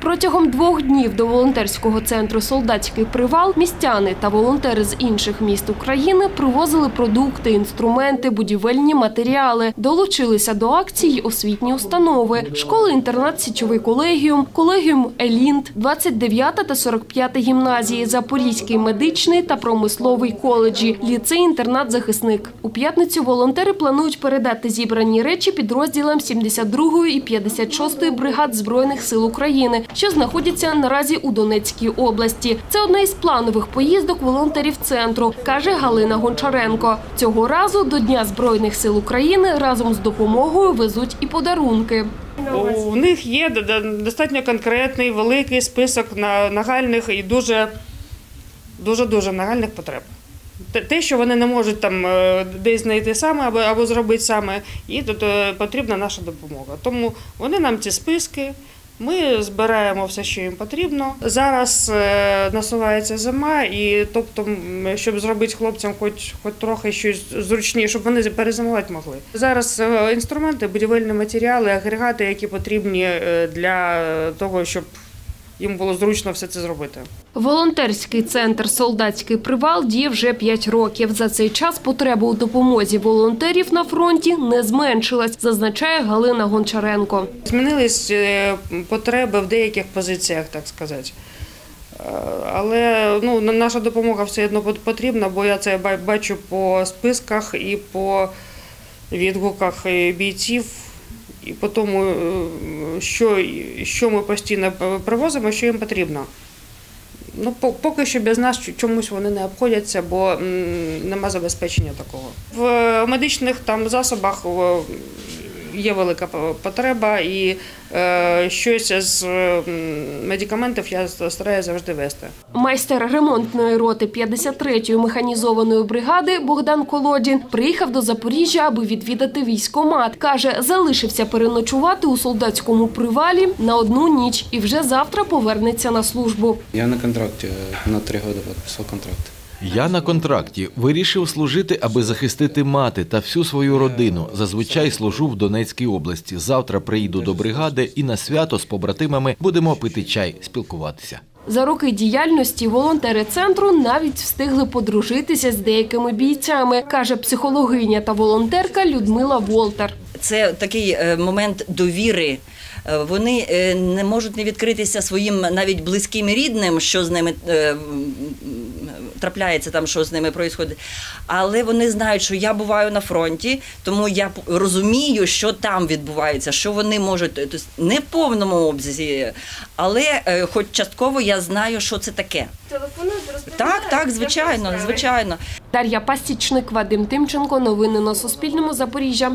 Протягом двох днів до волонтерського центру Солдатський привал містяни та волонтери з інших міст України привозили продукти, інструменти, будівельні матеріали. Долучилися до акції освітні установи, школи-інтернат Січовий колегіум, колегіум Елінт, 29 та 45 гімназії, Запорізький медичний та промисловий коледжі, ліцей-інтернат захисник. У п'ятницю волонтери планують передати зібрані речі підрозділам 72-ї і 56-ї бригад Збройних сил України, що знаходяться наразі у Донецькій області. Це одна із планових поїздок волонтерів центру, каже Галина Гончаренко. Цього разу до Дня Збройних сил України разом з допомогою везуть і подарунки. У них є достатньо конкретний великий список на- нагальних і дуже дуже нагальних потреб. Те- Те, що вони не можуть там е, десь знайти саме або, або зробити саме, і тут е, потрібна наша допомога. Тому вони нам ці списки. Ми збираємо все, що їм потрібно. Зараз е, насувається зима, і тобто, щоб зробити хлопцям хоч, хоч трохи щось зручніше, щоб вони перезимувати могли. Зараз е, інструменти, будівельні матеріали, агрегати, які потрібні е, для того, щоб їм було зручно все це зробити. Волонтерський центр Солдатський привал діє вже 5 років. За цей час потреба у допомозі волонтерів на фронті не зменшилась, зазначає Галина Гончаренко. Змінились е, потреби в деяких позиціях, так сказати. Е, Але ну, на- наша допомога все одно потрібна, бо я це ба- бачу по списках і по відгуках е, бійців, і по тому, е, що, що ми постійно привозимо, що їм потрібно. Ну, по- поки що без нас чомусь вони не обходяться, бо нема забезпечення такого. В е, медичних там засобах є велика потреба, і е, щось з е, медикаментів я стараюся завжди вести. Майстер ремонтної роти 53-ї механізованої бригади Богдан Колодін приїхав до Запоріжжя, аби відвідати військомат. Каже, залишився переночувати у солдатському привалі на одну ніч і вже завтра повернеться на службу. Я на контракте э, на три года подписал контракт. Я на контракті вирішив служити, аби захистити мати та всю свою родину. Зазвичай служу в Донецькій області. Завтра приїду до бригади і на свято з побратимами будемо пити чай, спілкуватися. За роки діяльності волонтери центру навіть встигли подружитися з деякими бійцями, каже психологиня та волонтерка Людмила Волтер. Це такий е, момент довіри. Е, Вони е, не можуть не відкритися своїм навіть близьким і рідним, що з ними трапляється, там що з ними відбувається. Але вони знають, що я буваю на фронті, тому я розумію, що там відбувається, що вони можуть тобто не в повному обсязі, але е, хоч частково я знаю, що це таке. Так, так, звичайно, звичайно. Дар'я Пасічник, Вадим Тимченко. Новини на Суспільному. Запоріжжя.